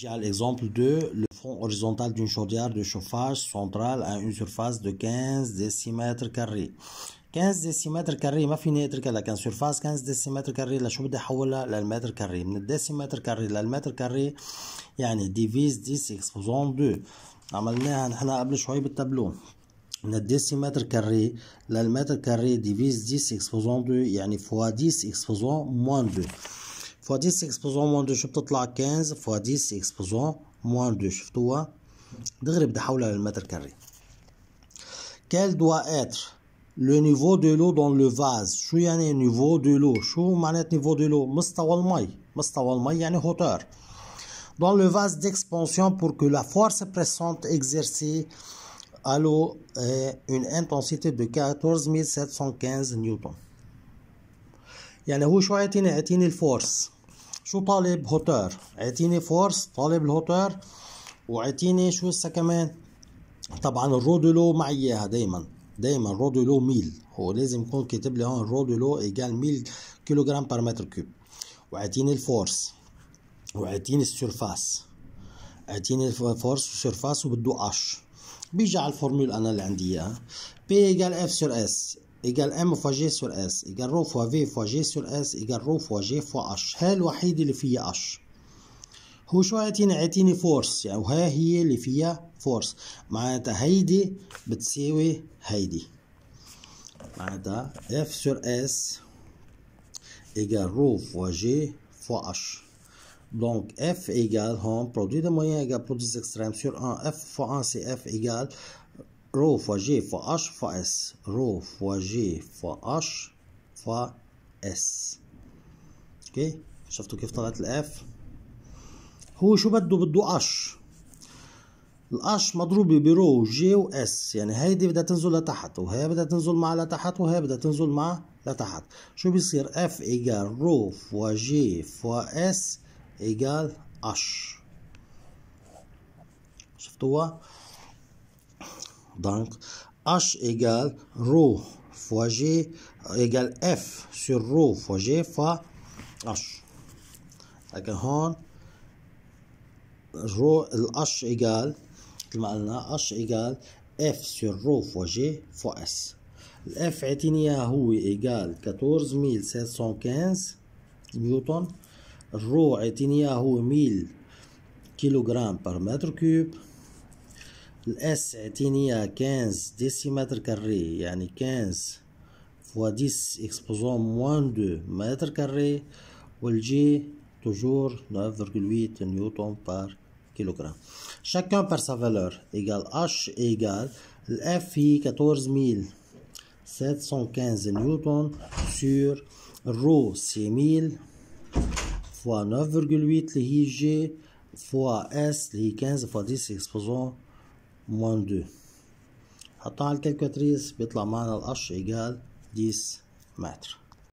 J'ai l'exemple de le fond horizontal d'une chaudière de chauffage centrale à une surface de 15 décimètres carrés 15 décimètres carrés ما فيني اتركها لكن سيرفاس 15 décimètres carrés لشو بدي احولها للمتر كاري من الديسيمتر كاري للمتر كاري يعني ديفيز 10 اكسبوزون 2 عملناها نحن قبل شوي بالتابلو من الديسيمتر كاري للمتر كاري ديفيز 10 اكسبوزون 2 يعني فوا 10 اكسبوزون موان 2 فوا 10 اكسبوزون موان 2 شو بتطلع 15 فوا 10 اكسبوزون موان 2 شفتوها دغري بدي احولها للمتر كاري quel doit être le niveau de l'eau dans le vase شو يعني niveau de l'eau شو معنات niveau de l'eau مستوى المي مستوى المي يعني hauteur dans le vase d'expansion pour que la force pressante exercée à l'eau ait une intensité de 14715 نيوتن يعني هو شو اعطيني اعطيني الفورس شو طالب hauteur اعطيني force طالب ال hauteur واعطيني شو هسه كمان؟ طبعا ال rho d'eau معي إياها دايما دايما rho de l'eau mille. هو لازم يكون كاتب لي هون rho de l'eau égale mille kilogrammes par mètre cube واعطيني ال force واعطيني ال surface. اعطيني ال force وال surface وبده h. بيجي على ال formule أنا اللي عندي إياها. P égale F sur S. égale m fois g sur S égale rho fois V fois g sur S égale rho fois g fois h هاي الوحيده اللي فيها h هو شو عطيني عطيني force يعني وها هي اللي فيها force معناتها هيدي بتساوي هيدي. معناتها F sur S égale rho fois g fois h Donc F égale home, produit de moyen égale produit extrême sur 1. F fois 1 c'est F égale rho fois G fois H fois S. Rho fois G fois H fois S. OK شفتوا كيف طلعت ال F. هو شو بده بده اش. الاش مضروبة برو جي و اس. يعني هيدي بدها تنزل لتحت وهي بدها تنزل مع لتحت وهي بدها تنزل مع لتحت شو بيصير؟ F égale rho fois g fois S égale h. شفتوها donc h égale rho fois g égale F sur rho fois g fois h لكن هون rho ال h égale مثل قلنا h égale F sur rho fois g fois S ال F عطيني اياها هو égale 14715 نيوتن الرو عطيني اياه هو 1000 كيلو جرام بار متر كوب الاس عطيني اياه 15 ديسيمتر كاري يعني 15 فوا 10 اكسبوزون موان 2 متر كاري والجي toujours 9,8 نيوتن بار كيلوغرام chacun par sa valeur égale H égale F هي 14715 نيوتن sur rho c'est 1000 fois 9,8 اللي هي G fois S اللي هي 15 fois 10 exposant moins 2 حطها على الكالكولاتريس بيطلع معنا ال H égale 10 متر